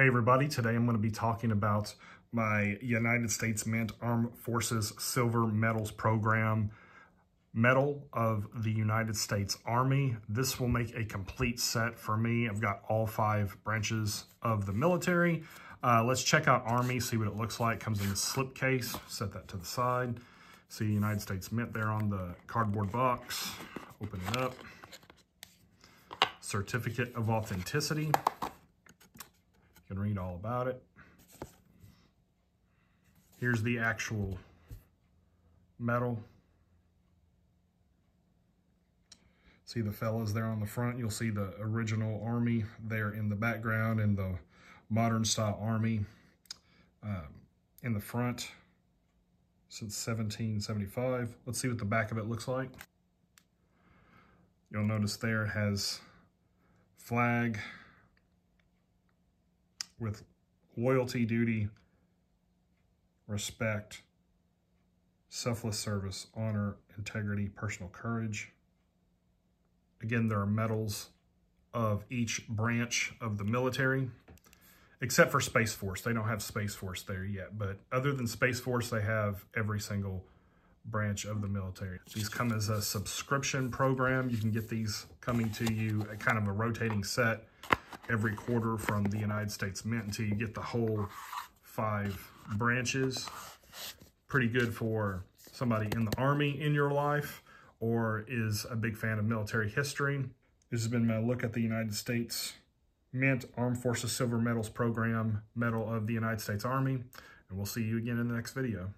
Hey everybody, today I'm going to be talking about my United States Mint Armed Forces Silver Medals Program Medal of the United States Army. This will make a complete set for me. I've got all five branches of the military. Uh, let's check out Army, see what it looks like. Comes in a slip case, set that to the side. See United States Mint there on the cardboard box. Open it up. Certificate of Authenticity can read all about it. Here's the actual metal. See the fellas there on the front. You'll see the original Army there in the background and the modern style Army um, in the front since 1775. Let's see what the back of it looks like. You'll notice there it has flag, with loyalty, duty, respect, selfless service, honor, integrity, personal courage. Again, there are medals of each branch of the military, except for Space Force. They don't have Space Force there yet, but other than Space Force, they have every single branch of the military. These come as a subscription program. You can get these coming to you kind of a rotating set every quarter from the United States Mint until you get the whole five branches. Pretty good for somebody in the Army in your life or is a big fan of military history. This has been my look at the United States Mint Armed Forces Silver Medals Program Medal of the United States Army. And we'll see you again in the next video.